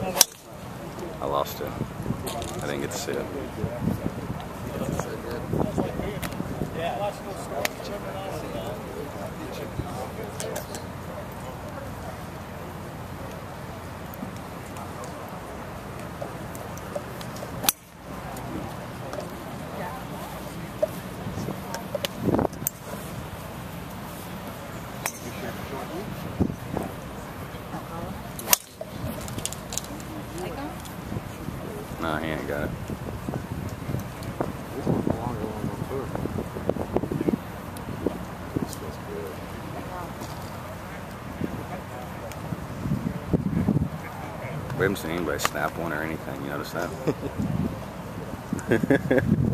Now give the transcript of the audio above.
I lost it. I didn't get to see it. No, he ain't got it. This one's a longer one on tour. This feels good. We haven't seen anybody snap one or anything. You notice that?